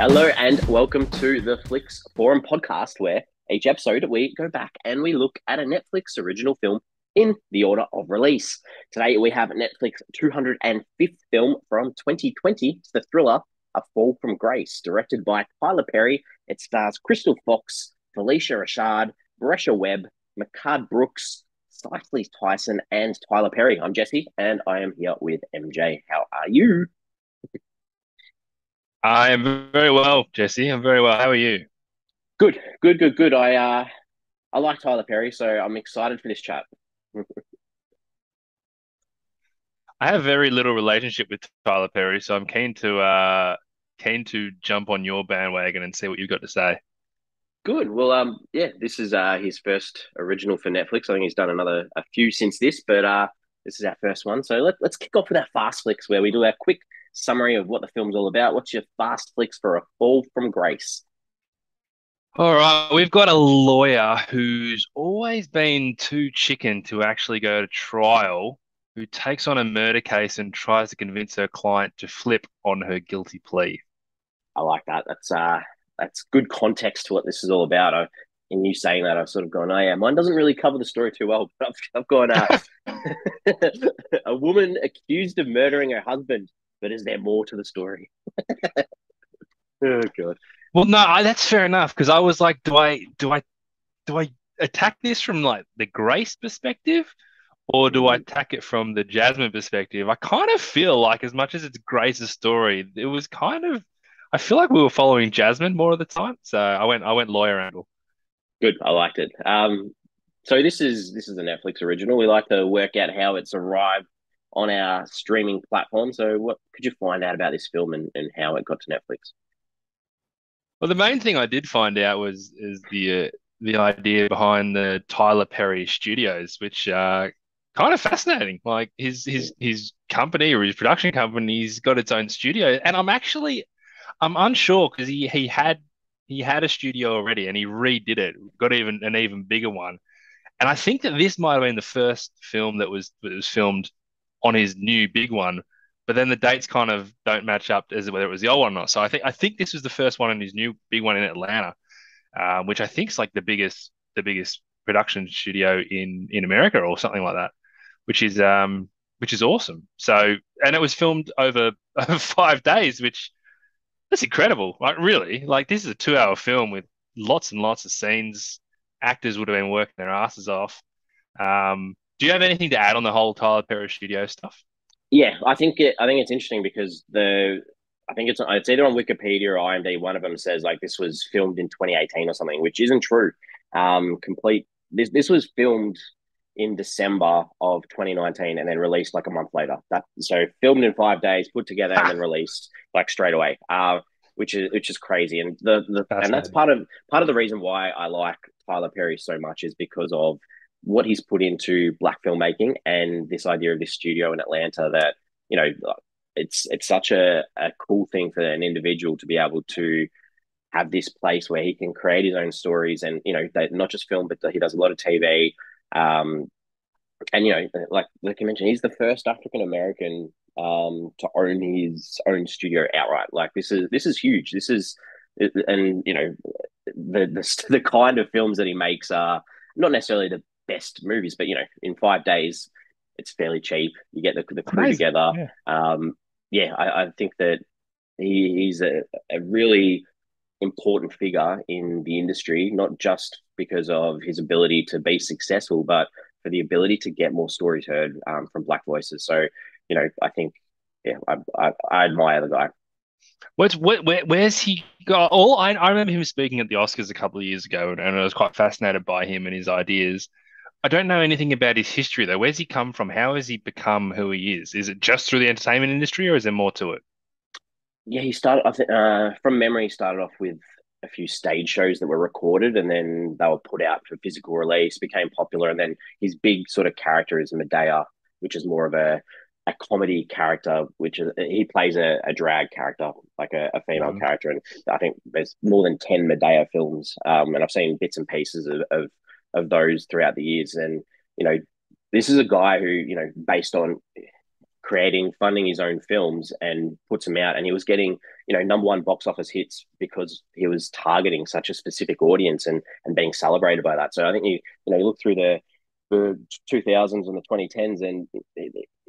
Hello and welcome to the Flix Forum podcast, where each episode we go back and we look at a Netflix original film in the order of release. Today we have Netflix 205th film from 2020. It's the thriller A Fall from Grace, directed by Tyler Perry. It stars Crystal Fox, Phylicia Rashad, Bresha Webb, Mehcad Brooks, Cicely Tyson, and Tyler Perry. I'm Jesse, and I am here with MJ. How are you? I am very well, Jesse. I'm very well. How are you? Good, good, good, good. I uh, I like Tyler Perry, so I'm excited for this chat. I have very little relationship with Tyler Perry, so I'm keen to uh keen to jump on your bandwagon and see what you've got to say. Good. Well, um, yeah, this is uh his first original for Netflix. I think he's done another a few since this, but uh, this is our first one. So let, let's kick off with our fast flicks, where we do our quick summary of what the film's all about. What's your fast flicks for a fall from grace? All right, we've got a lawyer who's always been too chicken to actually go to trial, who takes on a murder case and tries to convince her client to flip on her guilty plea. I like that. That's uh that's good context to what this is all about. I, in you saying that, I've sort of gone, oh yeah, mine doesn't really cover the story too well. But I've, I've gone, uh, a woman accused of murdering her husband but is there more to the story? oh god. Well, no, I, that's fair enough because I was like, do I, do I, do I attack this from like the Grace perspective, or do I mm. attack it from the Jasmine perspective? I kind of feel like as much as it's Grace's story, it was kind of. I feel like we were following Jasmine more of the time, so I went, I went lawyer angle. Good, I liked it. Um, so this is this is a Netflix original. We like to work out how it's arrived on our streaming platform. So, what could you find out about this film and, and how it got to Netflix? Well, the main thing I did find out was is the uh, the idea behind the Tyler Perry Studios, which uh, kind of fascinating. Like his his his company or his production company's got its own studio, and I'm actually I'm unsure because he he had he had a studio already and he redid it, got even an even bigger one. And I think that this might have been the first film that was that was filmed on his new big one, but then the dates kind of don't match up as whether it was the old one or not. So I think I think this was the first one in his new big one in Atlanta, uh, which I think is like the biggest the biggest production studio in in America or something like that, which is um which is awesome. So and it was filmed over, over five days, which that's incredible. Like really, like this is a two hour film with lots and lots of scenes. Actors would have been working their asses off. Um, do you have anything to add on the whole Tyler Perry studio stuff? Yeah, I think it, I think it's interesting because the I think it's it's either on Wikipedia or IMDb. One of them says like this was filmed in 2018 or something, which isn't true. Um, complete this this was filmed in December of 2019 and then released like a month later. That so filmed in five days, put together and then released like straight away. Uh, which is which is crazy, and the, the and that's part of part of the reason why I like Tyler Perry so much is because of what he's put into black filmmaking and this idea of this studio in Atlanta that you know it's it's such a, a cool thing for an individual to be able to have this place where he can create his own stories and you know not just film but he does a lot of TV um and you know like like you mentioned he's the first African American um to own his own studio outright. Like this is this is huge. This is and you know the the, the kind of films that he makes are not necessarily the best movies, but you know, in five days, it's fairly cheap. You get the, the crew Amazing. together. Yeah, um, yeah I, I, think that he, he's a, a really important figure in the industry, not just because of his ability to be successful, but for the ability to get more stories heard um, from Black voices. So, you know, I think, yeah, I, I, I admire the guy. What's where, where, where's he got? All I, I remember him speaking at the Oscars a couple of years ago, and, and I was quite fascinated by him and his ideas. I don't know anything about his history though. Where's he come from? How has he become who he is? Is it just through the entertainment industry, or is there more to it? Yeah, he started. I think uh, from memory, he started off with a few stage shows that were recorded, and then they were put out for physical release. Became popular, and then his big sort of character is Madea, which is more of a a comedy character, which is he plays a, a drag character, like a, a female mm-hmm. character, and I think there's more than ten Madea films, um, and I've seen bits and pieces of, of of those throughout the years. And, you know, this is a guy who, you know, based on creating, funding his own films and puts them out. And he was getting, you know, number one box office hits because he was targeting such a specific audience and and being celebrated by that. So I think you you know you look through the the 2000s and the 2010s and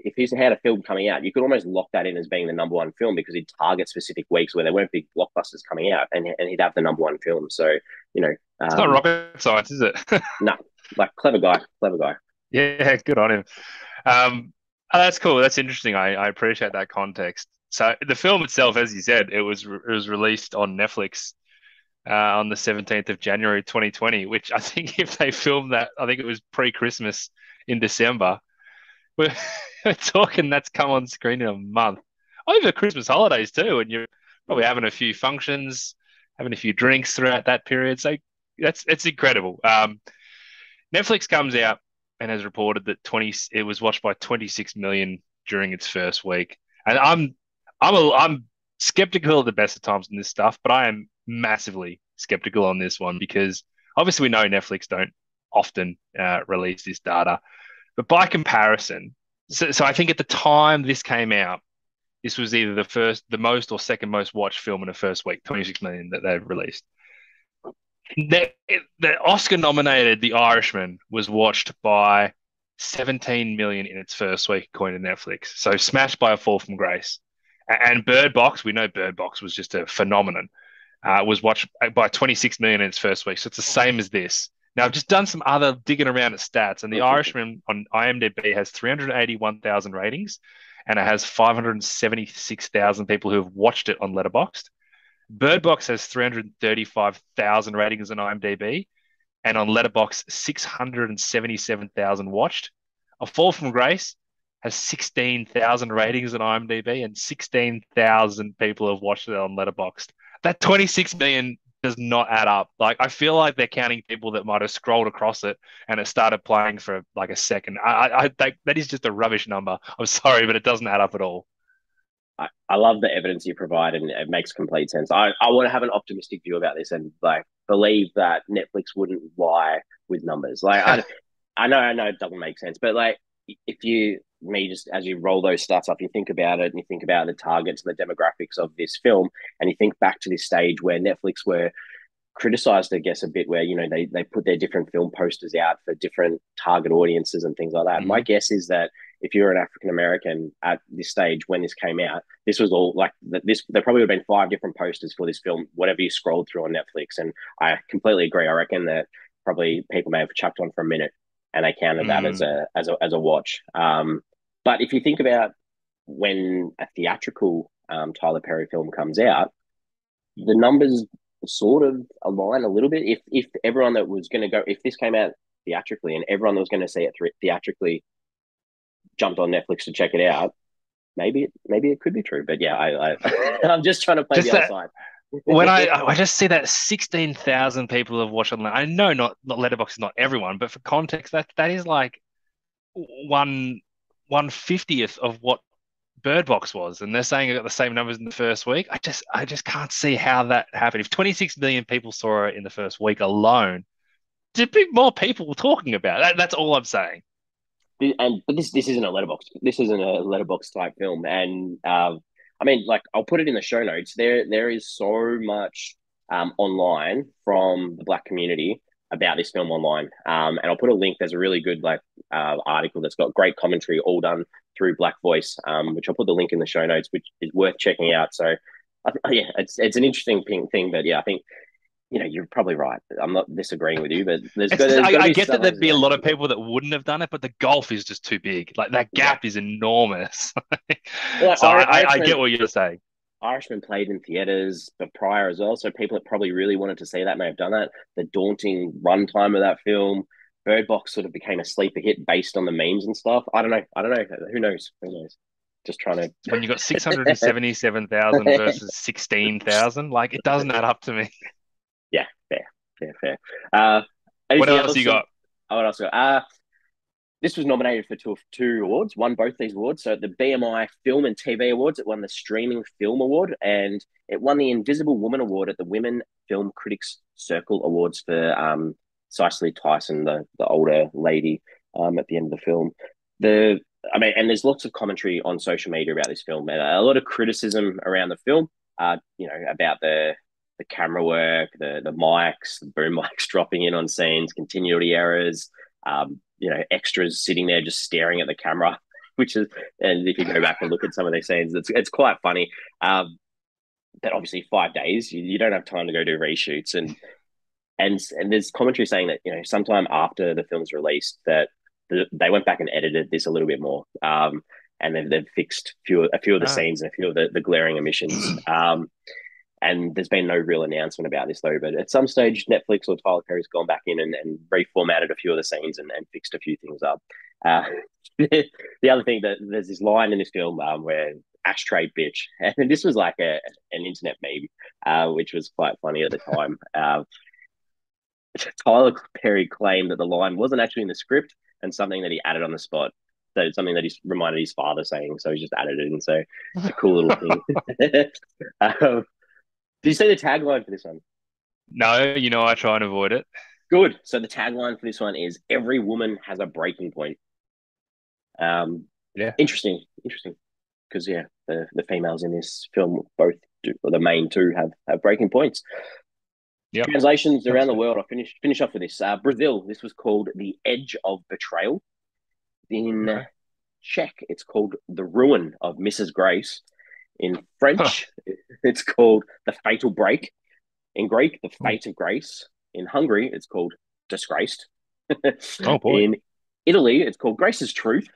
if he's had a film coming out you could almost lock that in as being the number one film because he'd target specific weeks where there weren't big blockbusters coming out and, and he'd have the number one film so you know um, it's not um, rocket science is it no like clever guy clever guy yeah good on him um Oh, that's cool. That's interesting. I, I appreciate that context. So the film itself, as you said, it was it was released on Netflix uh, on the seventeenth of January, twenty twenty. Which I think, if they filmed that, I think it was pre Christmas in December. We're, talking that's come on screen in a month over Christmas holidays too, and you're probably having a few functions, having a few drinks throughout that period. So that's it's incredible. Um, Netflix comes out and has reported that 20 it was watched by 26 million during its first week. And I'm I'm a, I'm skeptical at the best of times in this stuff, but I am massively skeptical on this one because obviously we know Netflix don't often uh, release this data, but by comparison, so, so I think at the time this came out, this was either the first, the most or second most watched film in the first week, 26 million that they've released the, the Oscar nominated The Irishman was watched by 17 million in its first week, according to Netflix. So smashed by a fall from grace. And Bird Box, we know Bird Box was just a phenomenon, uh, was watched by 26 million in its first week. So it's the same as this. Now, I've just done some other digging around at stats, and The Irishman on IMDb has 381,000 ratings, and it has 576,000 people who have watched it on Letterboxd. Bird Box has 335,000 ratings on IMDb, and on Letterboxd 677,000 watched. A Fall from Grace has 16,000 ratings on IMDb, and 16,000 people have watched it on Letterboxd. That 26 million does not add up. Like I feel like they're counting people that might have scrolled across it and it started playing for like a second. I, I, I that is just a rubbish number. I'm sorry, but it doesn't add up at all. I, I love the evidence you provide and it makes complete sense. I, I want to have an optimistic view about this and like believe that Netflix wouldn't lie with numbers. Like I, I know, I know it doesn't make sense, but like if you me just as you roll those stats up, you think about it and you think about the targets and the demographics of this film, and you think back to this stage where Netflix were criticized, I guess, a bit where you know they they put their different film posters out for different target audiences and things like that. Mm-hmm. My guess is that if you're an African American at this stage when this came out, this was all like this. There probably would have been five different posters for this film, whatever you scrolled through on Netflix. And I completely agree. I reckon that probably people may have chucked on for a minute and they counted mm. that as a as a as a watch. Um, but if you think about when a theatrical um, Tyler Perry film comes out, the numbers sort of align a little bit. If if everyone that was going to go, if this came out theatrically and everyone that was going to see it th- theatrically jumped on Netflix to check it out, maybe it, maybe it could be true. But yeah, I, I am just trying to play just the that, other side. when I I just see that sixteen thousand people have watched online. I know not not Letterboxd is not everyone, but for context, that that is like one one fiftieth of what Bird Box was, and they're saying it got the same numbers in the first week. I just I just can't see how that happened. If 26 million people saw it in the first week alone, there'd be more people talking about it. That, that's all I'm saying and but this this isn't a Letterboxd. This isn't a Letterboxd type film, and uh, I mean, like I'll put it in the show notes. There there is so much um, online from the black community about this film online, um, and I'll put a link. There's a really good like uh, article that's got great commentary, all done through Black Voice, um, which I'll put the link in the show notes, which is worth checking out. So, I, yeah, it's it's an interesting thing, but yeah, I think you know, you're probably right. I'm not disagreeing with you, but there's, there's I, I get that there'd be a lot of people that wouldn't have done it, but the gulf is just too big. Like that gap yeah. is enormous. so I, I, get what you're saying. Irishman played in theaters, but prior as well. So people that probably really wanted to see that may have done that. The daunting runtime of that film, Bird Box sort of became a sleeper hit based on the memes and stuff. I don't know. I don't know. Who knows? Who knows? Just trying to. When you got six hundred and seventy-seven thousand versus sixteen thousand, like it doesn't add up to me yeah, fair, fair, fair. Uh, what else, else you got? Oh, what else got? Uh, this was nominated for two, two awards, won both these awards. So the BMI Film and TV Awards, it won the Streaming Film Award, and it won the Invisible Woman Award at the Women Film Critics Circle Awards for um, Cicely Tyson, the the older lady, um, at the end of the film. The I mean, and there's lots of commentary on social media about this film, and a lot of criticism around the film. Uh, you know, about the the camera work, the the mics, the boom mics dropping in on scenes, continuity errors. Um, you know, extras sitting there just staring at the camera, which is, and if you go back and look at some of these scenes, it's it's quite funny. Um, but obviously, five days, you, you don't have time to go do reshoots, and and and there's commentary saying that you know sometime after the film's released that the, they went back and edited this a little bit more. Um, and then they've fixed few, a few of the ah. scenes and a few of the, the glaring omissions. Um, and there's been no real announcement about this though. But at some stage, Netflix or Tyler Perry's gone back in and, and reformatted a few of the scenes and, and fixed a few things up. Uh, the other thing that there's this line in this film um, where ashtray bitch, and this was like a an internet meme, uh, which was quite funny at the time. Uh, Tyler Perry claimed that the line wasn't actually in the script and something that he added on the spot. So it's something that he's reminded his father saying, so he just added it in. So it's a cool little thing. um, did you say the tagline for this one? No, you know I try and avoid it. Good. So the tagline for this one is "Every woman has a breaking point." Um, yeah, interesting, interesting. Because yeah, the the females in this film both do, or the main two have have breaking points. Yep. Translations around the world. I finish finish off with this. Uh, Brazil. This was called "The Edge of Betrayal." In okay. Czech, it's called "The Ruin of Mrs. Grace." In French, huh. it's called The Fatal Break. In Greek, The hmm. Fate of Grace. In Hungary, it's called Disgraced. oh, boy. In Italy, it's called Grace's Truth.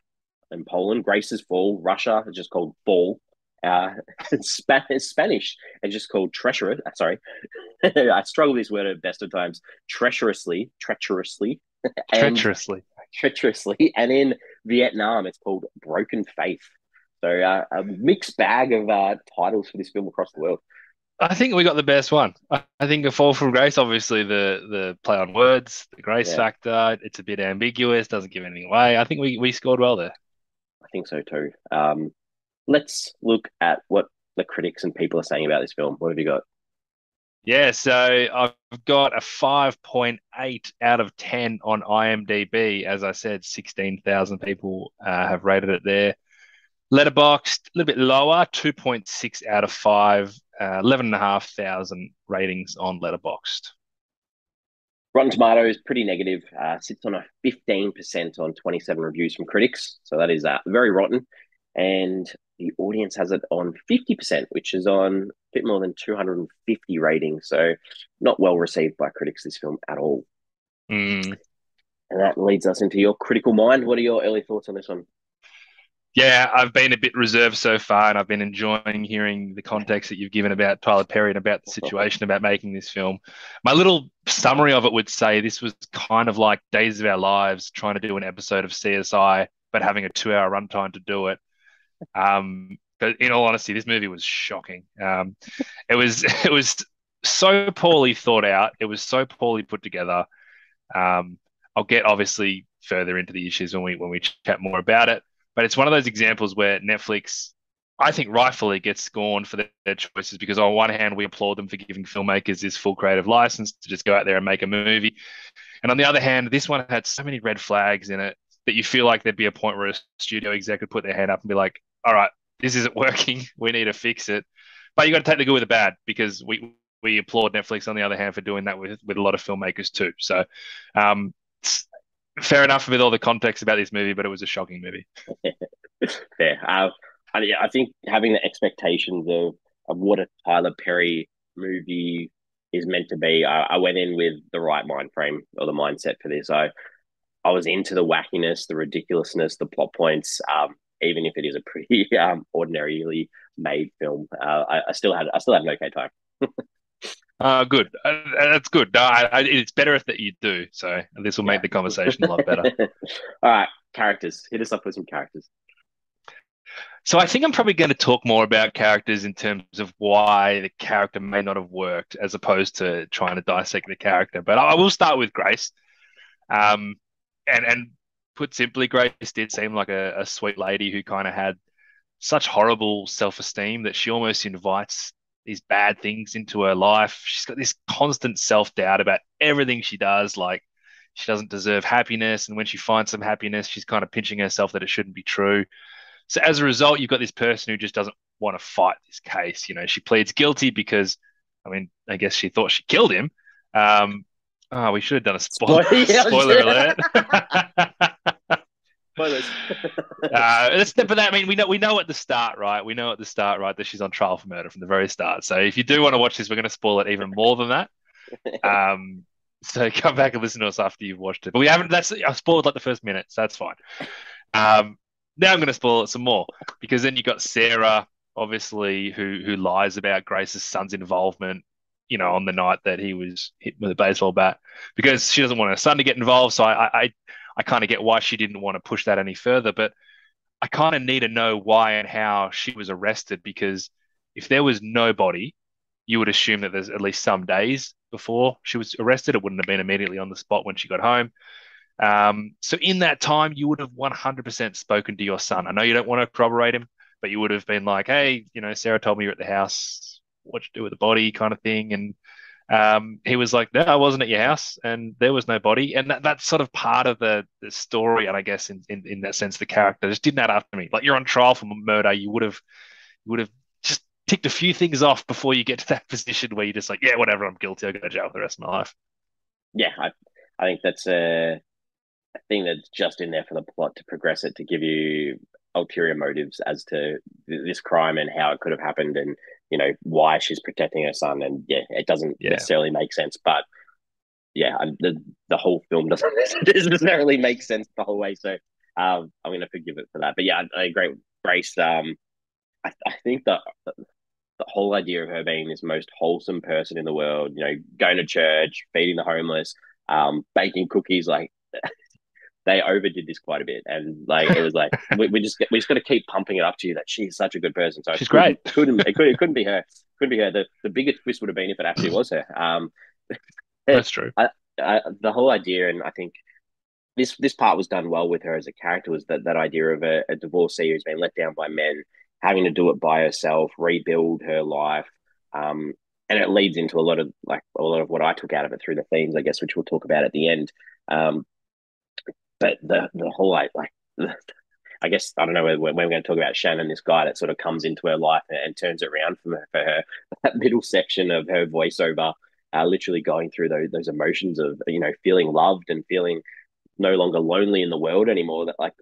In Poland, Grace's Fall. Russia, it's just called Fall. Uh, Spanish, Spanish, it's just called treacherous. Uh, sorry, I struggle with this word at best of times. Treacherously, treacherously, treacherously, treacherously, and in Vietnam, it's called Broken Faith. So uh, a mixed bag of uh, titles for this film across the world. I think we got the best one. I think a fall from grace, obviously the the play on words, the grace yeah. factor. It's a bit ambiguous, doesn't give anything away. I think we we scored well there. I think so too. Um, let's look at what the critics and people are saying about this film. What have you got? Yeah, so I've got a 5.8 out of 10 on IMDb. As I said, 16,000 people uh, have rated it there. Letterboxd, a little bit lower, 2.6 out of 5, uh, 11,500 ratings on Letterboxd. Rotten Tomatoes, pretty negative, uh, sits on a 15% on 27 reviews from critics. So that is uh, very rotten. And the audience has it on 50%, which is on a bit more than 250 ratings. So not well received by critics, this film at all. Mm. And that leads us into your critical mind. What are your early thoughts on this one? Yeah, I've been a bit reserved so far, and I've been enjoying hearing the context that you've given about Tyler Perry and about the situation about making this film. My little summary of it would say this was kind of like Days of Our Lives trying to do an episode of CSI, but having a two-hour runtime to do it. Um, but in all honesty, this movie was shocking. Um, it was it was so poorly thought out. It was so poorly put together. Um, I'll get obviously further into the issues when we when we chat more about it. But it's one of those examples where Netflix, I think, rightfully gets scorned for their, choices because on one hand, we applaud them for giving filmmakers this full creative license to just go out there and make a movie, and on the other hand, this one had so many red flags in it that you feel like there'd be a point where a studio exec would put their hand up and be like, "All right, this isn't working. We need to fix it." But you got to take the good with the bad because we we applaud Netflix on the other hand for doing that with with a lot of filmmakers too. So, um, fair enough with all the context about this movie, but it was a shocking movie. fair. Uh, I, think having the expectations of, of what a Tyler Perry movie is meant to be, I, I went in with the right mind frame or the mindset for this. I I was into the wackiness, the ridiculousness, the plot points. Um, even if it is a pretty um, ordinarily made film, uh, I, I, still had I still had an okay time. Uh, good. Uh, that's good. No, I, I, it's better if that you do. So this will make the conversation a lot better. All right, characters. Hit us up with some characters. So I think I'm probably going to talk more about characters in terms of why the character may not have worked, as opposed to trying to dissect the character. But I, I will start with Grace. Um, and and put simply, Grace did seem like a, a sweet lady who kind of had such horrible self esteem that she almost invites these bad things into her life. She's got this constant self doubt about everything she does. Like she doesn't deserve happiness, and when she finds some happiness, she's kind of pinching herself that it shouldn't be true. So as a result, you've got this person who just doesn't want to fight this case. You know, she pleads guilty because, I mean, I guess she thought she killed him. Um, oh, we should have done a spoiler, spoiler alert. Spoilers. uh, but that, I mean, we know we know at the start, right? We know at the start, right, that she's on trial for murder from the very start. So if you do want to watch this, we're going to spoil it even more than that. Um, so come back and listen to us after you've watched it. But we haven't. That's I spoiled like the first minute, so that's fine. Um, now I'm going to spoil it some more because then you got Sarah, obviously, who who lies about Grace's son's involvement. You know, on the night that he was hit with a baseball bat, because she doesn't want her son to get involved. So I I I kind of get why she didn't want to push that any further, but I kind of need to know why and how she was arrested because if there was nobody, you would assume that there's at least some days before she was arrested. It wouldn't have been immediately on the spot when she got home. Um, so in that time, you would have 100% spoken to your son. I know you don't want to corroborate him, but you would have been like, "Hey, you know, Sarah told me you're at the house. What you do with the body?" kind of thing. And um, he was like, "No, I wasn't at your house, and there was no body." And that, that's sort of part of the, the story, and I guess in, in in that sense, the character just didn't add up to me. Like you're on trial for murder, you would have you would have just ticked a few things off before you get to that position where you're just like, "Yeah, whatever, I'm guilty. I'll go to jail for the rest of my life." Yeah, I I think that's a a thing that's just in there for the plot to progress it to give you ulterior motives as to this crime and how it could have happened and you know why she's protecting her son and yeah it doesn't yeah. necessarily make sense but yeah the the whole film doesn't doesn't necessarily make sense the whole way so um, i'm gonna forgive it for that but yeah i, I agree with grace um I, I think that the whole idea of her being this most wholesome person in the world you know going to church feeding the homeless um baking cookies like they overdid this quite a bit, and like it was like we, we just we just got to keep pumping it up to you that she's such a good person. So she's great. Couldn't it, could, it couldn't be her? Couldn't be her. The the biggest twist would have been if it actually was her. Um, that's true. I, I, the whole idea, and I think this this part was done well with her as a character was that that idea of a, a divorcee who's been let down by men, having to do it by herself, rebuild her life. Um, and it leads into a lot of like a lot of what I took out of it through the themes, I guess, which we'll talk about at the end. Um, but the the whole like like I guess I don't know when, we're going to talk about Shannon, this guy that sort of comes into her life and, and turns it around for her, for her. That middle section of her voiceover, uh, literally going through those those emotions of you know feeling loved and feeling no longer lonely in the world anymore. That like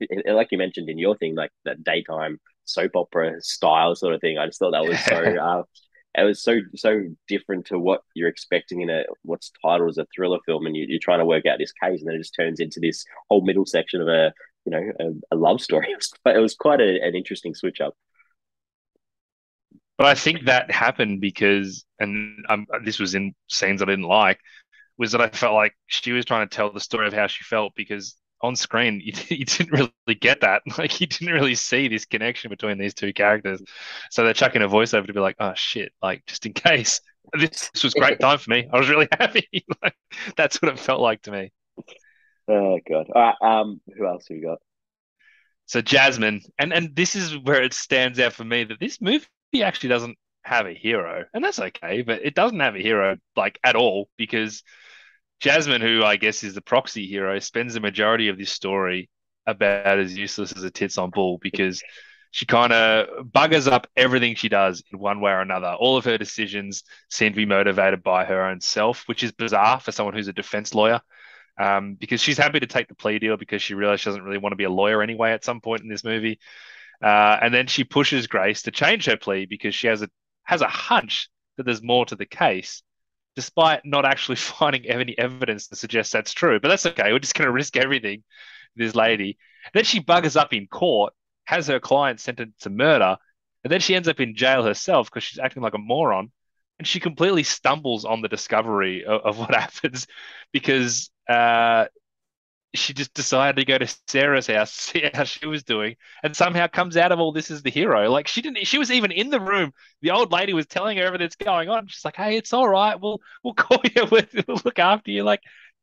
like you mentioned in your thing, like that daytime soap opera style sort of thing. I just thought that was so uh, it was so so different to what you're expecting in a what's titled as a thriller film, and you, are trying to work out this case, and then it just turns into this whole middle section of a you know a, a love story. But it was quite a, an interesting switch up. But I think that happened because, and this was in scenes I didn't like, was that I felt like she was trying to tell the story of how she felt because on screen, you, you didn't really get that. Like you didn't really see this connection between these two characters. So they're chucking a voiceover to be like, "Oh shit!" Like just in case. This, this was great time for me. I was really happy. like, that's what it felt like to me. Oh god. All right. Um. Who else have you got? So Jasmine, and and this is where it stands out for me that this movie actually doesn't have a hero, and that's okay. But it doesn't have a hero like at all because Jasmine, who I guess is the proxy hero, spends the majority of this story about as useless as a tits on bull because she kind of buggers up everything she does in one way or another. All of her decisions seem to be motivated by her own self, which is bizarre for someone who's a defense lawyer. Um, because she's happy to take the plea deal because she realizes she doesn't really want to be a lawyer anyway at some point in this movie. Uh, and then she pushes Grace to change her plea because she has a has a hunch that there's more to the case despite not actually finding any evidence to suggest that's true. But that's okay. We're just going to risk everything. This lady. Then she buggers up in court, has her client sentenced to murder, and then she ends up in jail herself because she's acting like a moron. And she completely stumbles on the discovery of, of what happens because uh, she just decided to go to Sarah's house, see how she was doing, and somehow comes out of all this as the hero. Like she didn't, she was even in the room. The old lady was telling her everything that's going on. She's like, "Hey, it's all right. We'll we'll call you. We'll look after you." Like,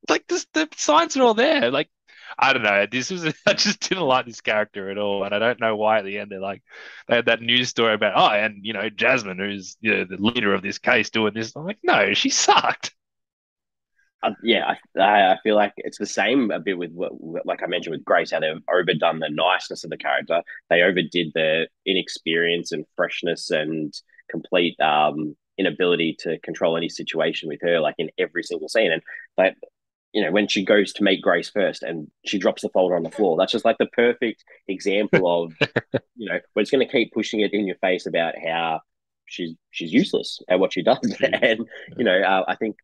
like this, the signs are all there. Like, I don't know. This was I just didn't like this character at all, and I don't know why. At the end, they're like they had that news story about oh, and you know Jasmine, who's you know, the leader of this case, doing this. I'm like, no, she sucked. Uh, yeah, I, I feel like it's the same a bit with what, like I mentioned with Grace, how they've overdone the niceness of the character. They overdid the inexperience and freshness and complete um, inability to control any situation with her, like in every single scene. And like, you know, when she goes to meet Grace first and she drops the folder on the floor, that's just like the perfect example of, you know, we're just going to keep pushing it in your face about how she's she's useless at what she does. and you know, uh, I think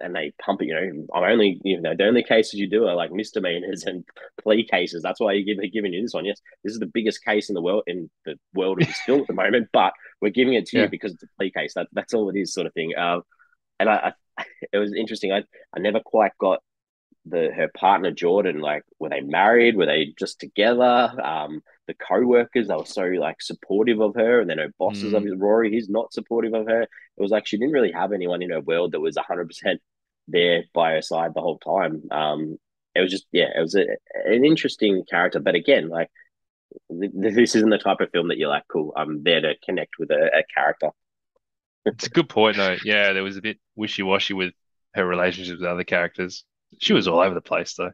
and they pump it. You know, I'm only you know the only cases you do are like misdemeanors and plea cases. That's why you give they're giving you this one. Yes, this is the biggest case in the world in the world of film at the moment, but we're giving it to yeah. you because it's a plea case. That that's all it is, sort of thing. Um, and I, I, it was interesting. I I never quite got the her partner Jordan. Like, were they married? Were they just together? Um, the co-workers they were so like supportive of her and then her bosses mm. of rory he's not supportive of her. It was like she didn't really have anyone in her world that was 100% there by her side the whole time. Um it was just yeah it was a, an interesting character. But again like this isn't the type of film that you're like cool i'm there to connect with a, a character. It's a good point though. Yeah there was a bit wishy-washy with her relationships with other characters. She was all over the place though.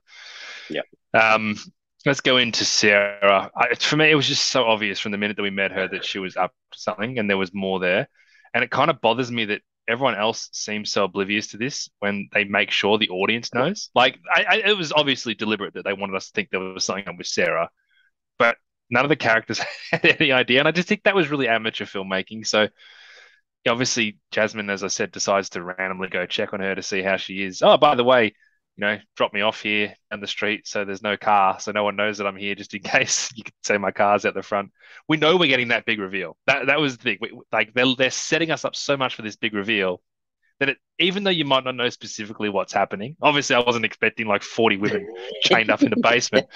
Yeah. Um Let's go into Sarah. I, for me, it was just so obvious from the minute that we met her that she was up to something and there was more there. And it kind of bothers me that everyone else seems so oblivious to this when they make sure the audience knows. Like, I, I, it was obviously deliberate that they wanted us to think there was something up with Sarah, but none of the characters had any idea. And I just think that was really amateur filmmaking. So, obviously, Jasmine, as I said, decides to randomly go check on her to see how she is. Oh, by the way, you know, drop me off here down the street so there's no car, so no one knows that I'm here, just in case you could say my car's out the front. We know we're getting that big reveal. That that was the thing. We, like they're they're setting us up so much for this big reveal that it, even though you might not know specifically what's happening, obviously I wasn't expecting like 40 women chained up in the basement,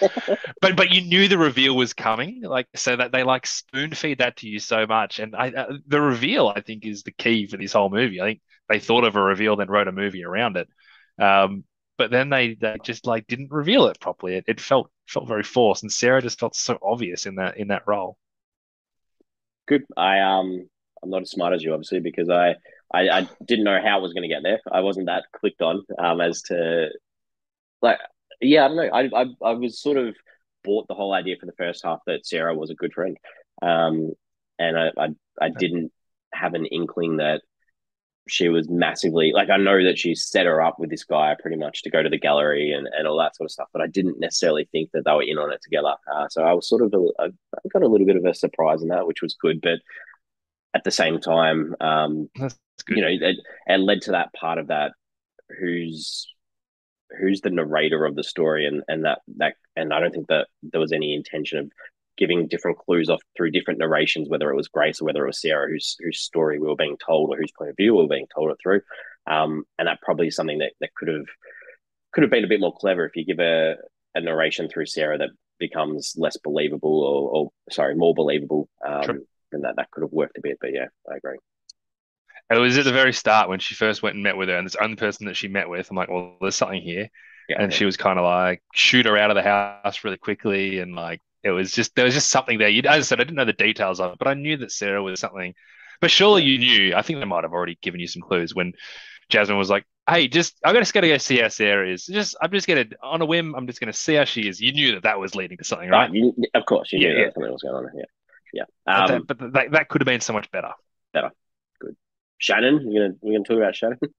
but but you knew the reveal was coming, like so that they like spoon feed that to you so much. And I uh, the reveal I think is the key for this whole movie. I think they thought of a reveal, then wrote a movie around it. Um, but then they, they just like didn't reveal it properly. It, it felt felt very forced, and Sarah just felt so obvious in that in that role. Good. I um I'm not as smart as you, obviously, because I I, I didn't know how it was going to get there. I wasn't that clicked on um as to like yeah I don't know. I I I was sort of bought the whole idea for the first half that Sarah was a good friend, um, and I I, I didn't have an inkling that she was massively like I know that she set her up with this guy pretty much to go to the gallery and, and all that sort of stuff, but I didn't necessarily think that they were in on it together. Uh, so I was sort of a, I got a little bit of a surprise in that, which was good, but at the same time, um, you know, it, it led to that part of that who's who's the narrator of the story and and that that and I don't think that there was any intention of giving different clues off through different narrations, whether it was Grace or whether it was Sarah, whose whose story we were being told or whose point of view we were being told it through. Um, and that probably is something that, that could have could have been a bit more clever if you give a, a narration through Sarah that becomes less believable or, or sorry, more believable. Um, and that that could have worked a bit. But yeah, I agree. It was at the very start when she first went and met with her, and this only person that she met with. I'm like, well, there's something here. Yeah, and yeah. she was kind of like shoot her out of the house really quickly and like it was just there was just something there. You, as I said, I didn't know the details of it, but I knew that Sarah was something. But surely you knew. I think they might have already given you some clues when Jasmine was like, "Hey, just I'm just gonna go see how Sarah is. Just I'm just gonna on a whim. I'm just gonna see how she is." You knew that that was leading to something, right? you, of course, you knew yeah, something was going on. Yeah, yeah. Um, but, that, but that, that could have been so much better. Better. Good. Shannon, you gonna you gonna talk about Shannon?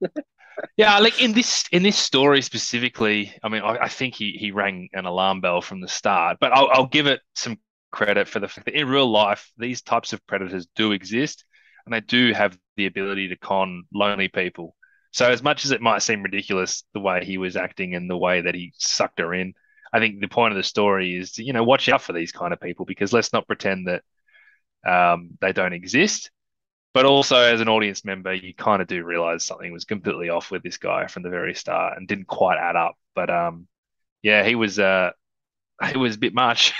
yeah, like in this in this story specifically, I mean, I, I, think he he rang an alarm bell from the start. But I'll, I'll give it some credit for the fact that in real life, these types of predators do exist, and they do have the ability to con lonely people. So as much as it might seem ridiculous the way he was acting and the way that he sucked her in, I think the point of the story is you know watch out for these kind of people because let's not pretend that um, they don't exist but also as an audience member, you kind of do realize something was completely off with this guy from the very start and didn't quite add up. But um, yeah, he was uh, he was a bit much.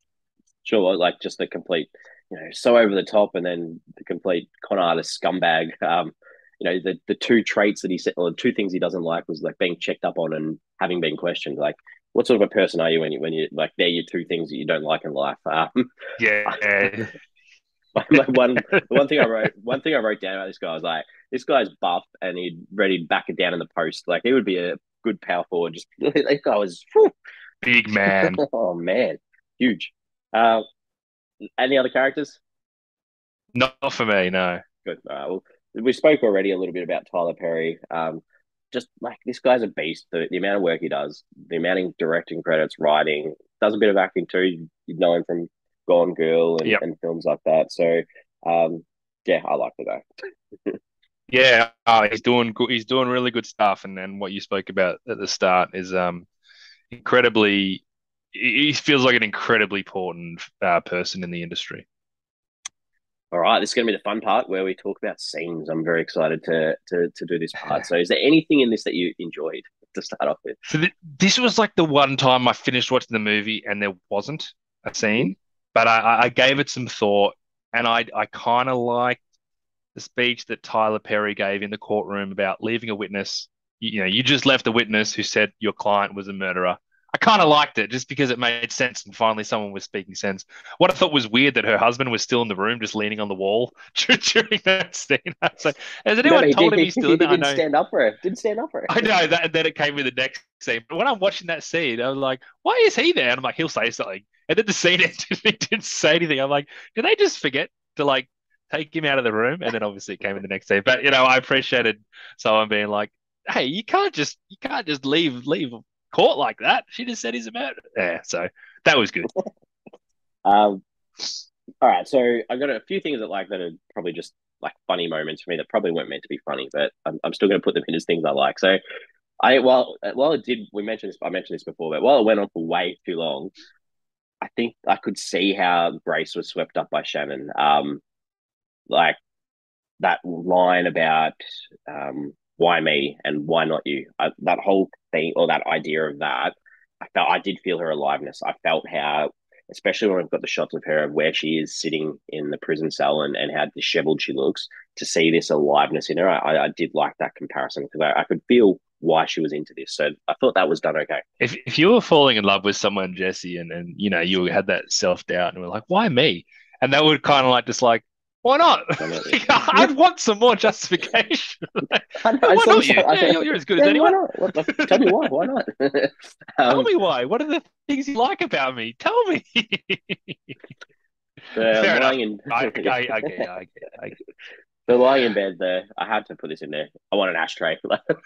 sure, like just the complete, you know, so over the top, and then the complete con artist scumbag. Um, you know, the the two traits that he said, or the two things he doesn't like was like being checked up on and having been questioned. Like, what sort of a person are you when you when you like they're your two things that you don't like in life? Um, yeah. one one thing I wrote one thing I wrote down about this guy was like this guy's buff and he'd ready to back it down in the post. Like he would be a good power forward. Just that guy was whew. big man. oh man, huge. Uh, any other characters? Not for me, no. Good. Uh, well, we spoke already a little bit about Tyler Perry. Um, just like this guy's a beast. The, the amount of work he does, the amount of directing credits, writing, does a bit of acting too. You, know him from Gone Girl and, Yep. and films like that. So, um, yeah, I like the guy. Yeah, uh, he's doing good. He's doing really good stuff, and then what you spoke about at the start is um incredibly. He feels like an incredibly important uh, person in the industry. All right, this is going to be the fun part where we talk about scenes. I'm very excited to to to do this part. So, is there anything in this that you enjoyed to start off with? So th this was like the one time I finished watching the movie and there wasn't a scene, but I, I- gave it some thought, and I I kind of liked the speech that Tyler Perry gave in the courtroom about leaving a witness. You, you know, you just left a witness who said your client was a murderer. I kind of liked it just because it made sense, and finally someone was speaking sense. What I thought was weird that her husband was still in the room, just leaning on the wall during that scene. I was like, has anyone No, told him he's still he in there? I didn't stand up for her. Didn't stand up for her. I know that, and then it came with the next scene. But when I'm watching that scene, I was like, "Why is he there?" And I'm like, "He'll say something." And then the scene ended, he didn't say anything. I'm like, "Did they just forget to like take him out of the room?" And then obviously it came in the next day. But you know, I appreciated someone being like, "Hey, you can't just you can't just leave leave court like that." She just said he's a murderer. Yeah, so that was good. Um, all right, so I've got a few things that like that are probably just like funny moments for me that probably weren't meant to be funny, but I'm, I'm still going to put them in as things I like. So I while while it did we mentioned this I mentioned this before, but while it went on for way too long, I think I could see how Grace was swept up by Shannon. Um, like that line about um why me and why not you. I, that whole thing or that idea of that, I felt I did feel her aliveness. I felt how especially when I've got the shots of her of where she is sitting in the prison cell and, and how disheveled she looks, to see this aliveness in her, I, I did like that comparison because I, I could feel why she was into this. So I thought that was done okay. If if you were falling in love with someone, Jesse, and and you know you had that self doubt and were like, "Why me?" and that would kind of like just like, "Why not?" Definitely. I'd want some more justification. I know, why not also- you? I- Yeah, you're, you're as good as why anyone. not? What tell me why. Why not? Tell um, me why. What are the things you like about me? Tell me. Fair lying in I, I, I I get it, I get it. the lying in bed there. I had to put this in there. I want an ashtray.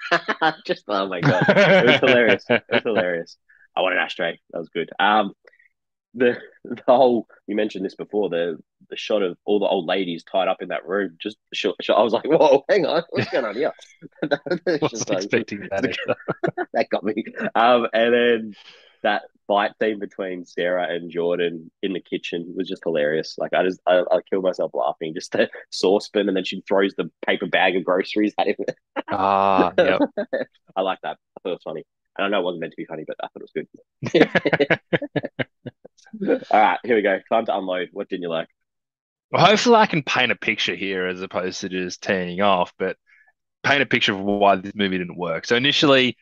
Just oh my god, it was hilarious. It was hilarious. I want an ashtray. That was good. Um, the the whole you mentioned this before the the shot of all the old ladies tied up in that room. Just shot, shot I was like, whoa, hang on, what's going on here? Wasn't like- expecting that. that got me. Um, and then that fight scene between Sarah and Jordan in the kitchen was just hilarious. Like I just I, I killed myself laughing. Just the saucepan, and then she throws the paper bag of groceries at him. Ah, yep. I like that. I thought it was funny. And I know it wasn't meant to be funny, but I thought it was good. All right, here we go. Time to unload. What didn't you like? Well, hopefully I can paint a picture here as opposed to just teeing off, but paint a picture of why this movie didn't work. So initially,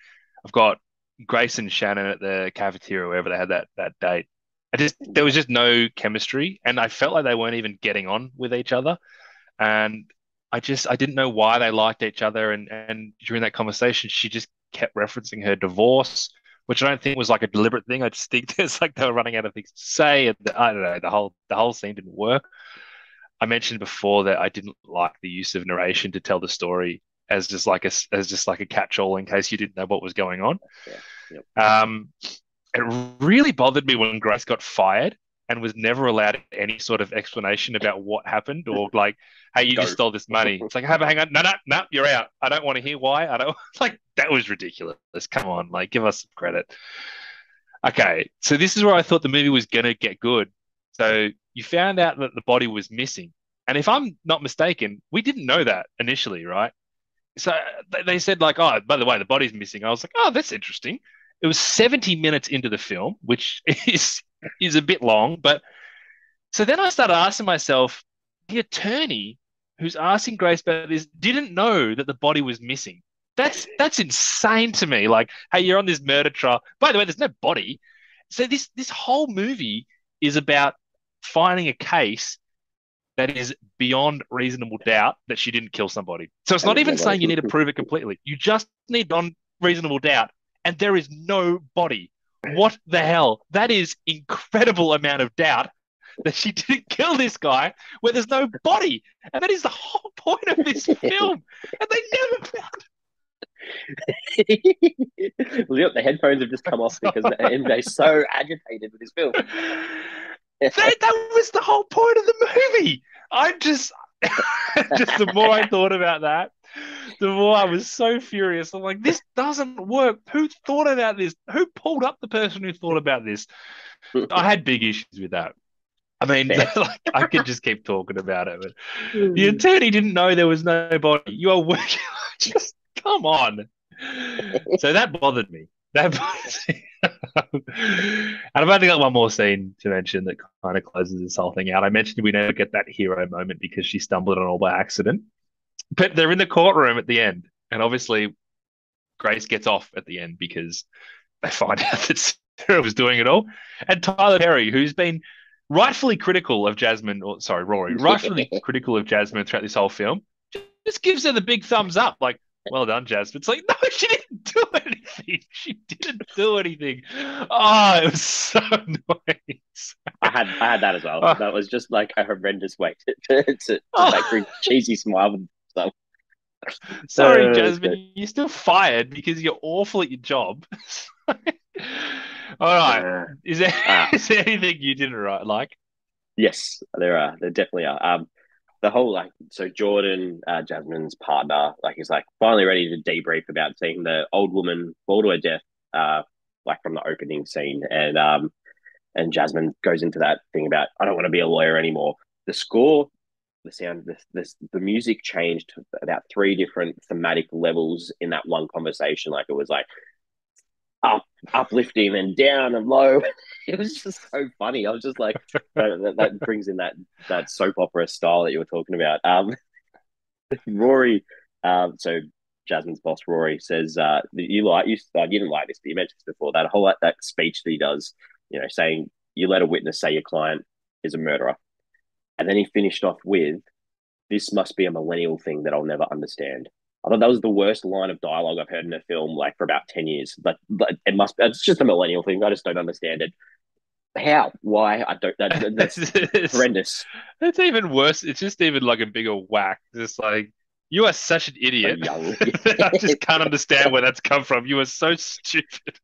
I've got Grace and Shannon at the cafeteria, wherever they had that that date. I just there was just no chemistry, and I felt like they weren't even getting on with each other. And I just I didn't know why they liked each other. And and during that conversation, she just kept referencing her divorce, which I don't think was like a deliberate thing. I just think it's like they were running out of things to say. And I don't know, the whole the whole scene didn't work. I mentioned before that I didn't like the use of narration to tell the story as just like a as just like a catch-all in case you didn't know what was going on. Yeah. Um, it really bothered me when Grace got fired and was never allowed any sort of explanation about what happened or like, hey, you Go. just stole this money. It's like, have a hang on, no, no, no, you're out. I don't want to hear why. I don't like that was ridiculous. Come on, like give us some credit. Okay, so this is where I thought the movie was gonna get good. So you found out that the body was missing. And if I'm not mistaken, we didn't know that initially, right? So they- said, like, oh, by the way, the body's missing. I was like, oh, that's interesting. It was 70 minutes into the film, which is is a bit long, but so then I started asking myself, the attorney who's asking Grace about this didn't know that the body was missing. That's that's insane to me. Like, hey, you're on this murder trial. By the way, there's no body. So this this whole movie is about finding a case that is beyond reasonable doubt that she didn't kill somebody. So it's not even saying you need to prove it completely. You just need non reasonable doubt, and there is no body. What the hell? That is incredible amount of doubt that she didn't kill this guy where there's no body, and that is the whole point of this film. And they never found. yep, the headphones have just come off because MJ's so agitated with his film. That, that was the whole point of the movie. I just, just the more I thought about that, the more I was so furious. I'm like, this doesn't work. Who thought about this? Who pulled up the person who thought about this? I had big issues with that. I mean, like, I could just keep talking about it, but hmm. the attorney didn't know there was nobody. You are working. Just come on. So that bothered me. That and I've only got one more scene to mention that kind of closes this whole thing out. I mentioned we never get that hero moment because she stumbled on all by accident. But they're in the courtroom at the end, and obviously Grace gets off at the end because they find out that Sarah was doing it all. And Tyler Perry, who's been rightfully critical of Jasmine, or sorry, Rory, rightfully critical of Jasmine throughout this whole film, just gives her the big thumbs up, like, well done, Jasmine. It's like, no, she didn't do anything. She didn't do anything. Oh, it was so annoying. I had I had that as well. Oh. That was just like a horrendous way to, to, to, Oh. like bring cheesy smile with stuff. Sorry, Uh, Jasmine, you're still fired because you're awful at your job. All right. Uh, Is there, Ah. is there anything you didn't like? yes, there are. There definitely are. Um, the whole like so Jordan, uh, Jasmine's partner, like he's like finally ready to debrief about seeing the old woman fall to her death, uh, like from the opening scene, and um, and Jasmine goes into that thing about I don't want to be a lawyer anymore. The score, the sound, the this the music changed about three different thematic levels in that one conversation. Like it was like up, uplifting and down and low. It was just so funny. I was just like, that, that, brings in that that soap opera style that you were talking about. Um, Rory, um, so Jasmine's boss Rory says uh, that you like you, uh, you didn't like this, but you mentioned this before. That whole that speech that he does, you know, saying you let a witness say your client is a murderer, and then he finished off with, "This must be a millennial thing that I'll never understand." I thought that was the worst line of dialogue I've heard in a film like for about ten years. But, but it must it's just a millennial thing. I just don't understand it. How? Why? I don't. That, that's it's, horrendous. it's even worse. It's just even like a bigger whack. Just like, you are such an idiot. I just can't understand where that's come from. You are so stupid.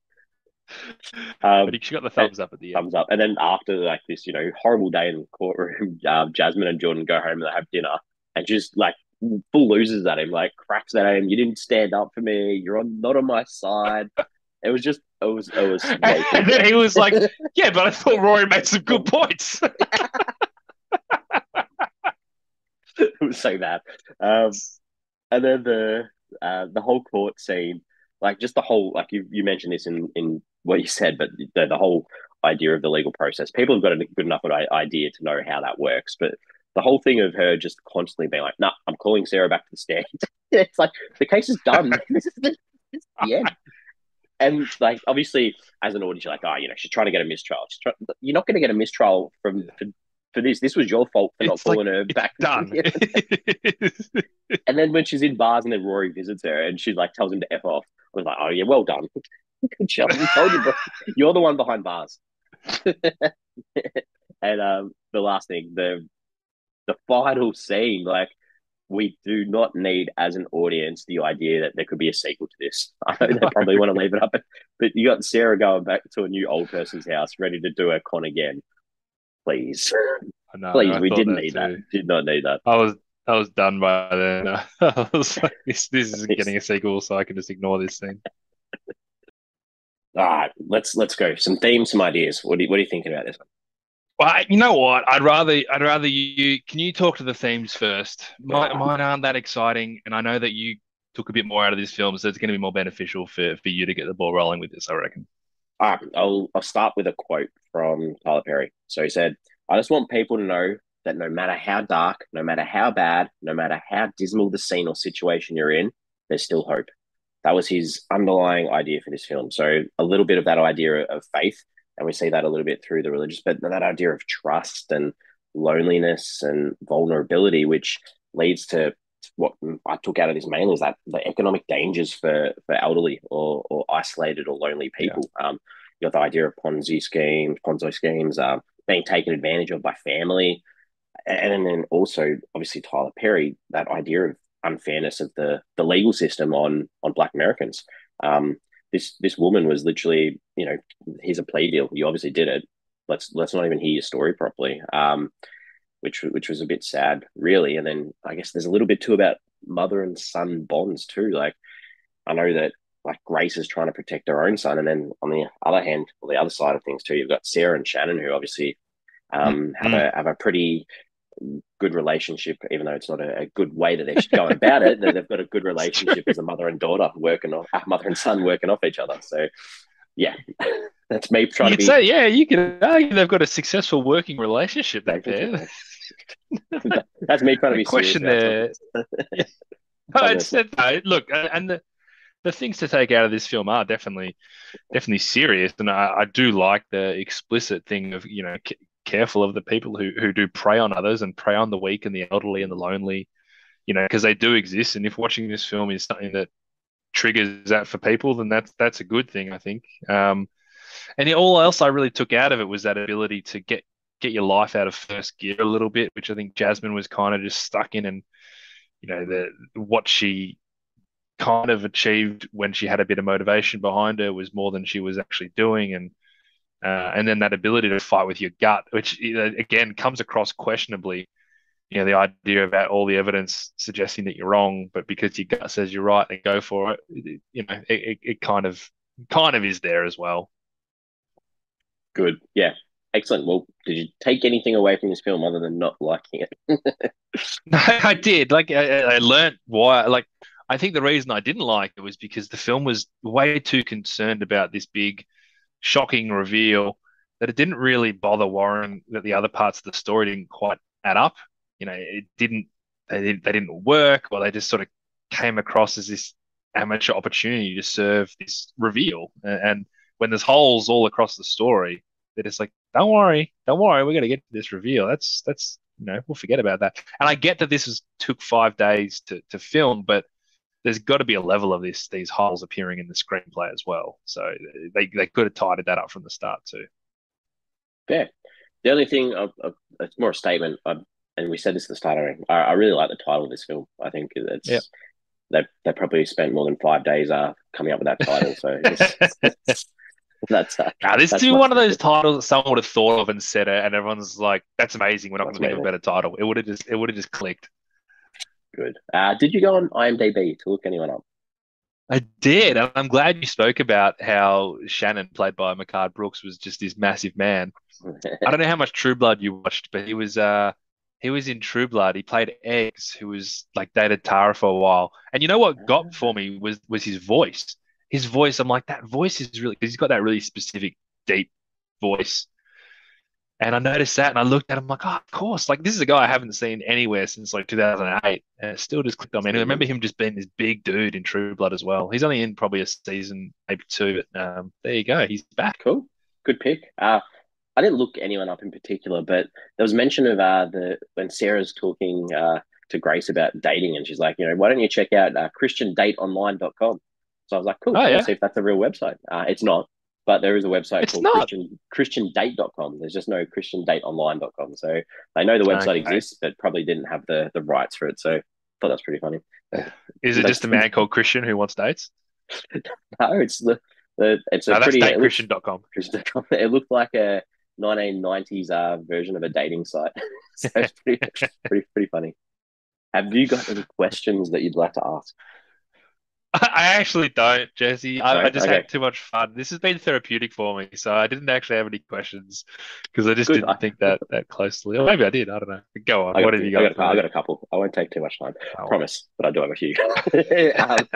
Um, But she got the thumbs up at the end. thumbs up. And then after like this, you know, horrible day in the courtroom, um, Jasmine and Jordan go home and they have dinner, and just like full loses at him, like cracks at him. You didn't stand up for me. You're on, not on my side. It was just, it was, it was. And then he was like, "Yeah, but I thought Rory made some good points." it was so bad. Um, and then the uh, the whole court scene, like just the whole, like you you mentioned this in in what you said, but the the whole idea of the legal process. People have got a good enough idea to know how that works, but the whole thing of her just constantly being like, "Nah, I'm calling Sarah back to the stand." it's like the case is done. this is the, this is the end. And like obviously, as an audience, you're like, "Oh, you know, she's trying to get a mistrial." She's try- you're not going to get a mistrial from for, for this. This was your fault for not It's like- calling her back. done. And then when she's in bars and then Rory visits her and she like tells him to F off, I was like, oh, yeah, well done. Good job. Told you. You're the one behind bars. and um, the last thing, the the final scene, like, we do not need, as an audience, the idea that there could be a sequel to this. I know they probably want to leave it up, but, but you got Sarah going back to a new old person's house, ready to do her con again. Please, know, please, I we didn't that need too. that. Did not need that. I was I was done by then. I was like, this this isn't getting a sequel, so I can just ignore this scene. All right, let's let's go. Some themes, some ideas. What do you, what are you thinking about this one? Well, I- you know what? I'd rather I'd rather you can you talk to the themes first. Mine, mine aren't that exciting, and I know that you took a bit more out of this film, so it's going to be more beneficial for for you to get the ball rolling with this. I reckon. All right, I'll I'll start with a quote from Tyler Perry. So he said, "I just want people to know that no matter how dark, no matter how bad, no matter how dismal the scene or situation you're in, there's still hope." That was his underlying idea for this film. So a little bit of that idea of faith, and we see that a little bit through the religious, but that idea of trust and loneliness and vulnerability, which leads to what I took out of this mainly is that the economic dangers for for elderly or, or isolated or lonely people. Yeah. Um, you know, the idea of Ponzi schemes, Ponzi schemes, um, being taken advantage of by family, and then also obviously Tyler Perry, that idea of unfairness of the the legal system on on Black Americans. Um, this this woman was literally, you know, here's a plea deal. You obviously did it. Let's let's not even hear your story properly. Um, which which was a bit sad, really. And then I guess there's a little bit too about mother and son bonds too. Like I know that like Grace is trying to protect her own son, and then on the other hand, or the other side of things too, you've got Sarah and Shannon who obviously um, mm-hmm. have a have a pretty good relationship, even though it's not a, a good way that they should go about it. That they've got a good relationship as a mother and daughter working off, mother and son working off each other. So, yeah, that's me trying You'd to be. Say, yeah, you could argue they've got a successful working relationship back there. that's me trying to be question there. yeah. no, no, look, and the the things to take out of this film are definitely definitely serious, and I, I do like the explicit thing of you know careful of the people who, who do prey on others and prey on the weak and the elderly and the lonely, you know, because they do exist. And if watching this film is something that triggers that for people, then that's that's a good thing, I think. Um, and all else I really took out of it was that ability to get get your life out of first gear a little bit, which I think Jasmine was kind of just stuck in, and you know the what she kind of achieved when she had a bit of motivation behind her was more than she was actually doing, and uh, and then that ability to fight with your gut, which again comes across questionably. You know, the idea about all the evidence suggesting that you're wrong, but because your gut says you're right, then go for it. You know, it, it kind of kind of is there as well. Good, yeah, excellent. Well, did you take anything away from this film other than not liking it? no, I did. Like, I, I learned why. Like, I think the reason I didn't like it was because the film was way too concerned about this big shocking reveal that it didn't really bother Warren that the other parts of the story didn't quite add up. You know, it didn't they didn't they didn't work, or they just sort of came across as this amateur opportunity to serve this reveal. And when there's holes all across the story, they're just like, don't worry, don't worry, we're gonna get to this reveal. That's that's you know, we'll forget about that. And I get that this is took five days to to film, but there's got to be a level of this these holes appearing in the screenplay as well. So they they could have tidied that up from the start too. Yeah. The only thing, uh, uh, it's more a statement, uh, and we said this at the start. I, I really like the title of this film. I think it's yep. they they probably spent more than five days uh coming up with that title. So that's uh, now, this is one of those titles that someone would have thought of and said it, and everyone's like, "That's amazing. We're not going to think of a better title." It would have just it would have just clicked. Good. Uh, did you go on IMDb to look anyone up? I did. I'm glad you spoke about how Shannon, played by Mehcad Brooks, was just this massive man. I don't know how much True Blood you watched, but he was uh he was in True Blood. He played Eggs, who was like dated Tara for a while. And you know what got ah. for me was was his voice. His voice. I'm like that voice is really because he's got that really specific deep voice. And I noticed that and I looked at him like, oh, of course. Like, this is a guy I haven't seen anywhere since like 2008. And it still just clicked on me. And I remember him just being this big dude in True Blood as well. He's only in probably a season, maybe two, but um, there you go. He's back. Cool. Good pick. Uh, I didn't look anyone up in particular, but there was mention of uh, the when Sarah's talking uh, to Grace about dating, and she's like, you know, why don't you check out uh, ChristianDateOnline.com? So I was like, cool. Oh, yeah. see if that's a real website. Uh, it's not, but there is a website it's called not. Christian, christiandate.com. There's just no christiandateonline.com. So they know the website okay. exists, but probably didn't have the, the rights for it. So I thought that's pretty funny. Is it just a man called Christian who wants dates? no, it's the, the it's a no, pretty that's Christian.com. Christian.com. It looked like a 1990s uh, version of a dating site. so it's pretty, pretty, pretty funny. Have you got any questions that you'd like to ask? I actually don't, Jesse. I, I just okay. had too much fun. This has been therapeutic for me, so I didn't actually have any questions because I just Good. didn't think that that closely. Or maybe I did. I don't know. Go on. What have you got? I got, I got, a couple. I won't take too much time. Oh. Promise, but I do have a few. um,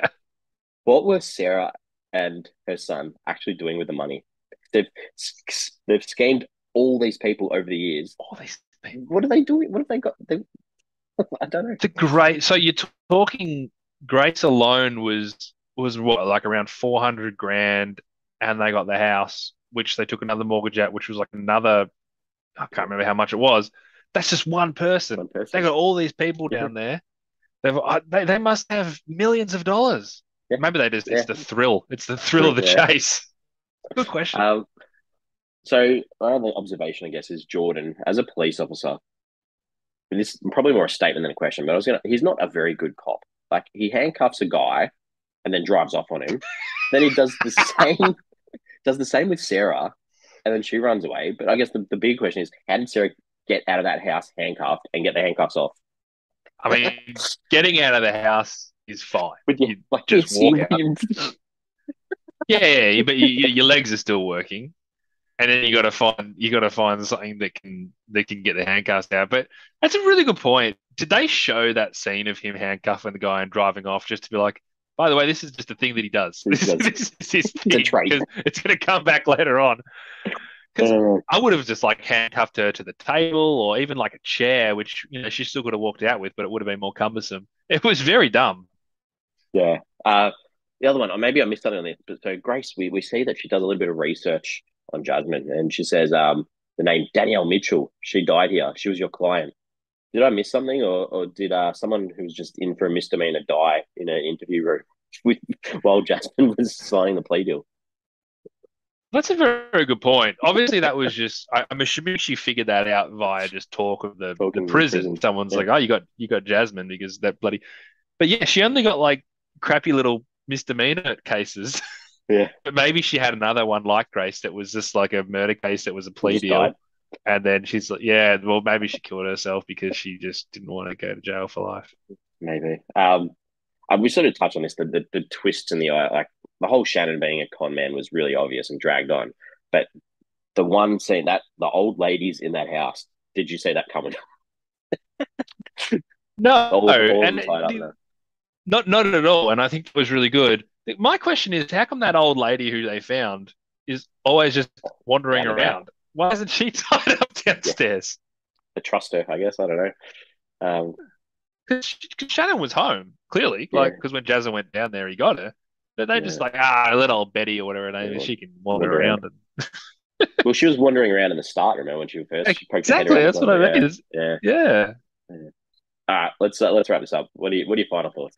what were Sarah and her son actually doing with the money? They've they've schemed all these people over the years. All these. People. What are they doing? What have they got? They, I don't know. The great. So you're talking Grace alone was was what like around four hundred grand, and they got the house, which they took another mortgage out, which was like another I can't remember how much it was, that's just one person. One person. They got all these people Yeah. down there. They've uh, they, they must have millions of dollars. Yeah. Maybe they just Yeah. it's the thrill. It's the thrill of the chase. Good question. Um, so my other observation, I guess, is Jordan as a police officer. This is probably more a statement than a question, but I was gonna. He's not a very good cop. Like he handcuffs a guy and then drives off on him. then he does the same. does the same with Sarah, and then she runs away. But I guess the, the big question is, how did Sarah get out of that house handcuffed and get the handcuffs off? I mean, getting out of the house is fine. Your, You like, just walk out. Yeah, yeah, yeah, but you- your legs are still working, and then you got to find you got to find something that can that can get the handcuffs out. But that's a really good point. Did they show that scene of him handcuffing the guy and driving off just to be like, by the way, this is just a thing that he does. This, does. this is his thing it's going to come back later on. 'Cause Uh, I would have just like handcuffed her to the table or even like a chair, which you know she still could have walked out with, but it would have been more cumbersome. It was very dumb. Yeah. Uh, the other one, or maybe I missed something on this, but so Grace, we, we see that she does a little bit of research on Jasmine, and she says um, the name Danielle Mitchell. She died here. She was your client. Did I miss something, or, or did uh, someone who was just in for a misdemeanor die in an interview room with, while Jasmine was signing the plea deal? That's a very, good point. Obviously, that was just I, I'm assuming she figured that out via just talk of the, the prison. prison. Someone's Yeah. like, "Oh, you got you got Jasmine because that bloody." But yeah, she only got like crappy little misdemeanor cases. Yeah. But maybe she had another one like Grace that was just like a murder case that was a plea deal. died. And then she's like, yeah, well, maybe she killed herself because she just didn't want to go to jail for life. Maybe. Um, uh, we sort of touched on this. The, the the twists in the eye, like the whole Shannon being a con man, was really obvious and dragged on. But the one scene that the old ladies in that house, did you see that coming? No, All, all and there. not not at all. And I think it was really good. My question is, how come that old lady who they found is always just wandering about. around? Why isn't she tied up downstairs? Trust her, I guess. I don't know. Um, Because Shannon was home clearly, Yeah. like because when Jasmine went down there, he got her. But they just like ah, let old Betty or whatever her name is, she can wander around. And... well, she was wandering around in the start. Remember when she was first she poked her head Exactly, that's what I mean. It's- Yeah. yeah. All right, let's uh, let's wrap this up. What do you what are your final thoughts?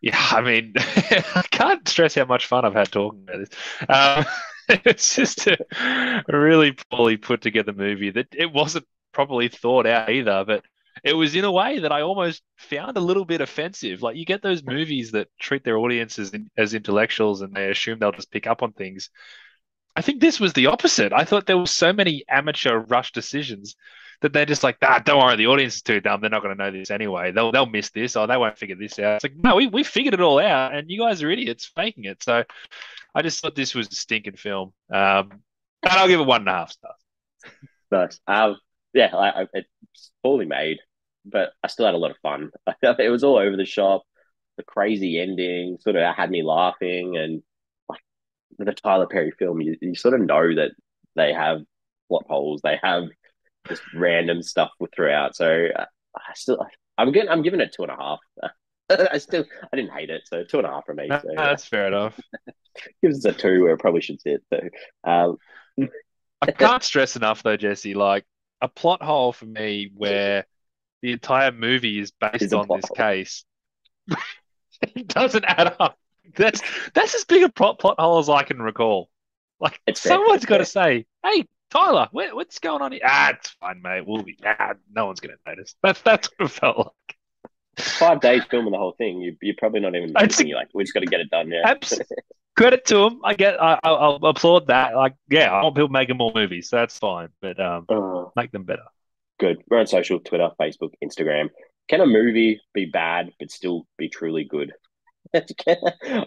Yeah, I mean, I can't stress how much fun I've had talking about this. Um, it's just a, really poorly put together movie that it wasn't properly thought out either, but it was in a way that I almost found a little bit offensive. Like you get those movies that treat their audiences as intellectuals and they assume they'll just pick up on things. I think this was the opposite. I thought there were so many amateur rush decisions that they're just like, ah, don't worry, the audience is too dumb. They're not going to know this anyway. They'll they'll miss this or they won't figure this out. It's like, no, we, we figured it all out, and you guys are idiots faking it. So I just thought this was a stinking film. Um, and I'll give it one and a half stars. Nice. Um, yeah, I, I, it's poorly made, but I still had a lot of fun. it was all over the shop. The crazy ending sort of had me laughing, and like the Tyler Perry film, you, you sort of know that they have plot holes. They have just random stuff throughout. So uh, I still, I'm getting, I'm giving it two and a half. I still, I didn't hate it, so two and a half for me. So that's fair enough. gives us a two where it probably should sit. So, um, I can't stress enough though, Jesse. Like a plot hole for me where the entire movie is based on this hole. case. it doesn't add up. That's that's as big a plot plot hole as I can recall. Like It's someone's got to say, "Hey, Tyler, what, what's going on here?" Ah, it's fine, mate. We'll be. Ah, no one's going to notice. That's that's what it felt like. five days filming the whole thing, you, you're probably not even It's- noticing. You're like, we just got to get it done now. Abs- credit to him. I get. I, I'll, I'll applaud that. Like, yeah, I want people making more movies. So that's fine, but um, Oh, make them better. good. We're on social, Twitter, Facebook, Instagram. Can a movie be bad but still be truly good? I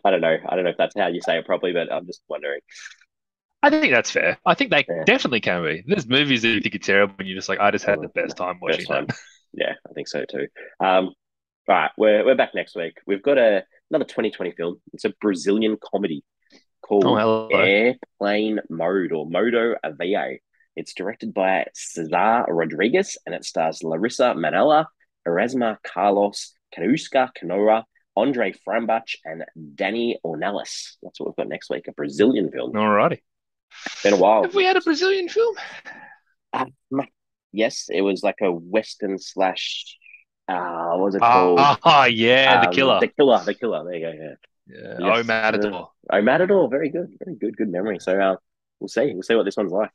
don't know. I don't know if that's how you say it properly, but I'm just wondering. I think that's fair. I think they Yeah. definitely can be. There's movies that you think are terrible, and you're just like, I just had the best time watching Best time. that. Yeah, I think so too. Um, all right, we're we're back next week. We've got a another 2020 film. It's a Brazilian comedy called Oh. Airplane Mode or Modo Avião. It's directed by Cesar Rodrigues and it stars Larissa Manoela, Erasmo Carlos, Katiuscia Canoro, Andre Frambach, and Dani Ornellas. That's what we've got next week. A Brazilian film. Alrighty. Been a while. Have we had a Brazilian film? Uh, yes, it was like a western slash. Uh, what was it Oh, called? oh, yeah, the Um, killer. The killer. The killer. There you go. Yeah. yeah. Yes. Oh, Matador. Oh, Matador. Very good. Very good. Good memory. So uh, we'll see. We'll see what this one's like.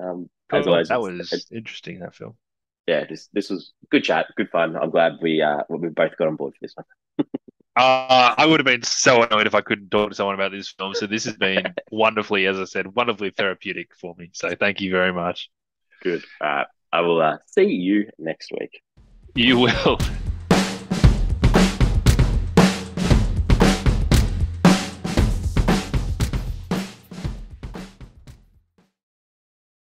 Um, as Cool. always, that it's- was it's- interesting. That film. yeah. This this was good chat. Good fun. I'm glad we uh we both got on board for this one. Uh, I would have been so annoyed if I couldn't talk to someone about this film. So this has been wonderfully, as I said, wonderfully therapeutic for me. So thank you very much. Good. Uh, I will uh, see you next week. You will.